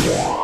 Wow.